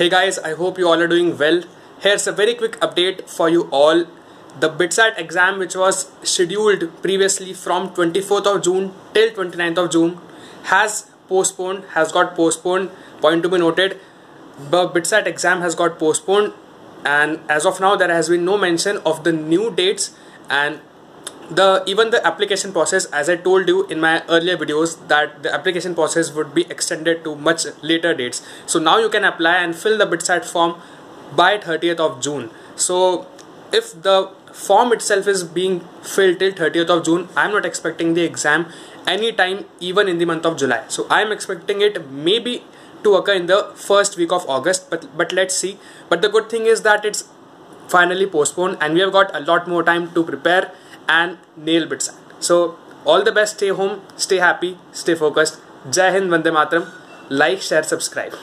Hey guys, I hope you all are doing well. Here's a very quick update for you all. The BITSAT exam which was scheduled previously from 24th of June till 29th of June has postponed, has got postponed. Point to be noted, the BITSAT exam has got postponed and as of now there has been no mention of the new dates and the even the application process as i told you in my earlier videos that the application process would be extended to much later dates. So now you can apply and fill the bitsat form by 30th of june. So if the form itself is being filled till 30th of june i'm not expecting the exam anytime even in the month of july. So i'm expecting it maybe to occur in the first week of august but but let's see. But the good thing is that it's finally postponed and we have got a lot more time to prepare and nail BITSAT. So all the best, stay home, stay happy, stay focused. Jai Hind, Vande Mataram. Like, share, subscribe.